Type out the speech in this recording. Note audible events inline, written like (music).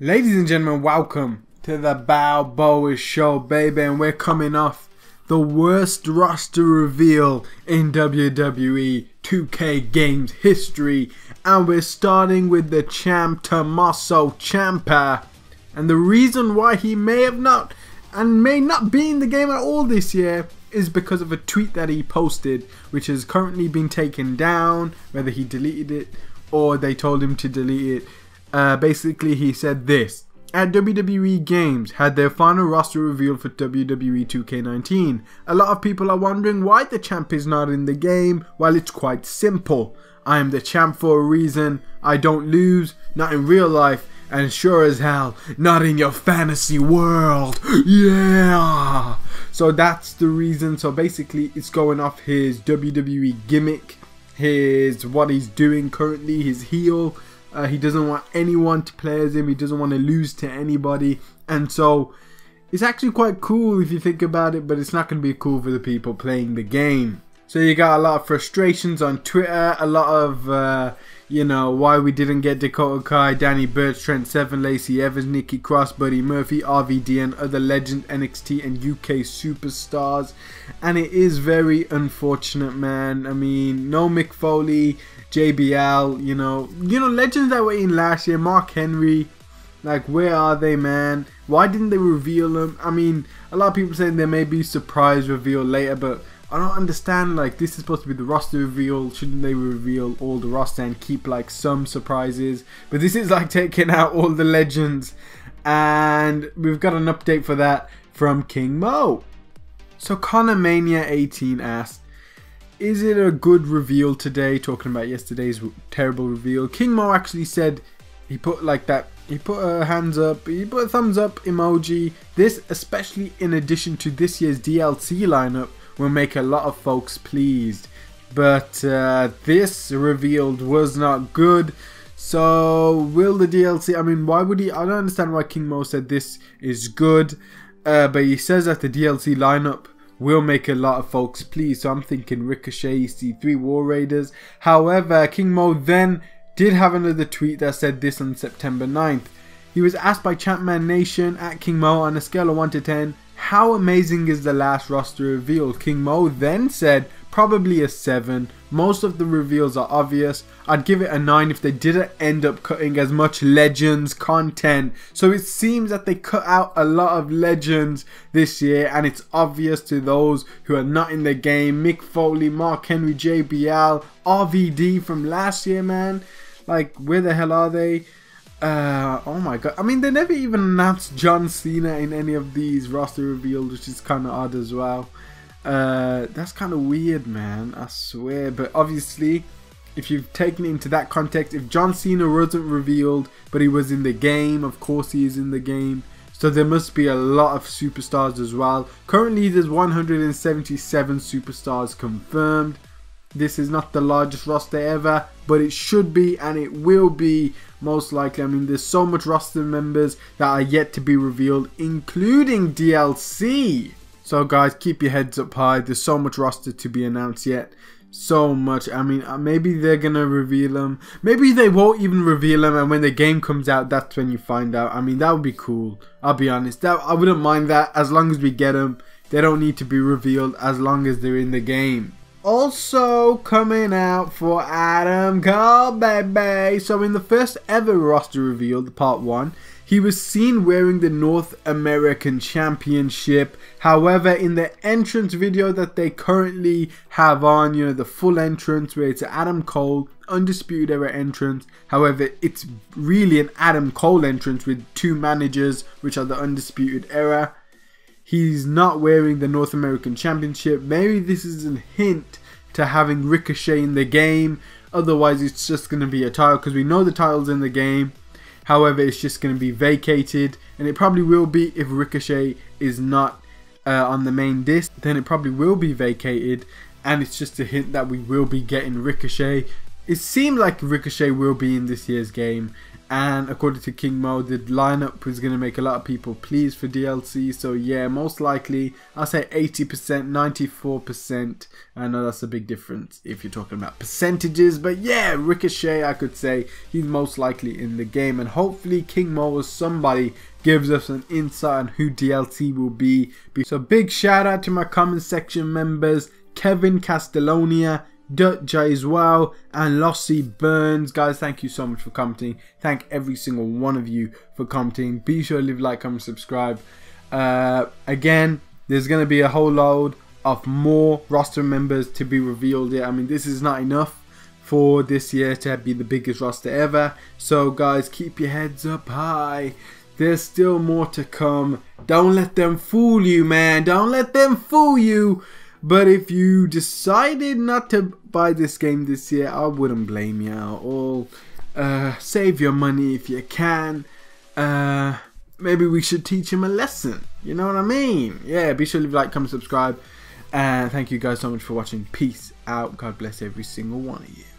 Ladies and gentlemen, welcome to the Balboa Show, baby, and we're coming off the worst roster reveal in WWE 2K Games history, and we're starting with the champ Tommaso Ciampa, and the reason why he may have not and may not be in the game at all this year is because of a tweet that he posted, which has currently been taken down, whether he deleted it or they told him to delete it uh, basically, he said this. At WWE Games had their final roster revealed for WWE 2K19. A lot of people are wondering why the champ is not in the game. Well, it's quite simple. I am the champ for a reason. I don't lose, not in real life, and sure as hell, not in your fantasy world. (gasps) Yeah! So that's the reason. So basically, it's going off his WWE gimmick, his what he's doing currently, his heel uh, he doesn't want anyone to play as him. He doesn't want to lose to anybody. And so it's actually quite cool if you think about it, but it's not going to be cool for the people playing the game. So you got a lot of frustrations on Twitter, a lot of, uh, you know, why we didn't get Dakota Kai, Danny Burch, Trent Seven, Lacey Evans, Nikki Cross, Buddy Murphy, RVD, and other legend NXT and UK superstars. And it is very unfortunate, man. I mean, no Mick Foley, JBL, you know, you know, legends that were in last year, Mark Henry, like where are they, man? Why didn't they reveal them? I mean, a lot of people saying there may be surprise reveal later, but I don't understand. Like this is supposed to be the roster reveal. Shouldn't they reveal all the roster and keep like some surprises? But this is like taking out all the legends, and we've got an update for that from King Moe. So Connor Mania 18 asked, is it a good reveal today? Talking about yesterday's terrible reveal. King Moe actually said he put like that. He put a hands up. He put a thumbs up emoji. This, especially in addition to this year's DLC lineup, will make a lot of folks pleased. But uh, this revealed was not good. So will the DLC? I mean, why would he? I don't understand why King Moe said this is good. Uh, but he says that the DLC lineup will make a lot of folks pleased. So I'm thinking Ricochet, EC3, War Raiders. However, King Moe then did have another tweet that said this on September 9th. He was asked by Champman Nation at King Moe on a scale of 1 to 10, how amazing is the last roster reveal? King Moe then said, probably a 7. Most of the reveals are obvious. I'd give it a 9 if they didn't end up cutting as much Legends content. So it seems that they cut out a lot of Legends this year and it's obvious to those who are not in the game. Mick Foley, Mark Henry, JBL, RVD from last year, man. Like, where the hell are they? Uh, oh my god. I mean, they never even announced John Cena in any of these roster reveals, which is kind of odd as well. Uh, that's kind of weird, man. I swear. But obviously, if you've taken it into that context, if John Cena wasn't revealed, but he was in the game, of course he is in the game. So there must be a lot of superstars as well. Currently, there's 177 superstars confirmed. This is not the largest roster ever, but it should be and it will be most likely. I mean, there's so much roster members that are yet to be revealed, including DLC. So guys, keep your heads up high. There's so much roster to be announced yet. So much. I mean, uh, maybe they're going to reveal them. Maybe they won't even reveal them and when the game comes out, that's when you find out. I mean, that would be cool. I'll be honest. That I wouldn't mind that as long as we get them. They don't need to be revealed as long as they're in the game. Also coming out for Adam Cole, baby. So in the first ever roster reveal, the part 1, he was seen wearing the North American Championship. However, in the entrance video that they currently have on, you know, the full entrance where it's Adam Cole, Undisputed Era entrance. However, it's really an Adam Cole entrance with two managers, which are the Undisputed Era. He's not wearing the North American Championship. Maybe this is a hint to having Ricochet in the game. Otherwise, it's just going to be a title because we know the title's in the game. However, it's just going to be vacated, and it probably will be if Ricochet is not uh, on the main disc. Then it probably will be vacated, and it's just a hint that we will be getting Ricochet. It seemed like Ricochet will be in this year's game, and according to King Moe, the lineup was going to make a lot of people pleased for DLC. So yeah, most likely, I'll say 80%, 94%. I know that's a big difference if you're talking about percentages, but yeah, Ricochet, I could say he's most likely in the game, and hopefully King Moe or somebody gives us an insight on who DLC will be. So big shout out to my comment section members, Kevin Castellonia, Dutch as well, and Lossy Burns. Guys, thank you so much for commenting. Thank every single one of you for commenting. Be sure to leave a like, comment, subscribe. Uh, again, there's going to be a whole load of more roster members to be revealed yet. I mean, this is not enough for this year to be the biggest roster ever. So, guys, keep your heads up high. There's still more to come. Don't let them fool you, man. Don't let them fool you. But if you decided not to buy this game this year, I wouldn't blame you at all. Uh, save your money if you can. Uh, maybe we should teach him a lesson. You know what I mean? Yeah, be sure to leave a like, comment, subscribe. And thank you guys so much for watching. Peace out. God bless every single one of you.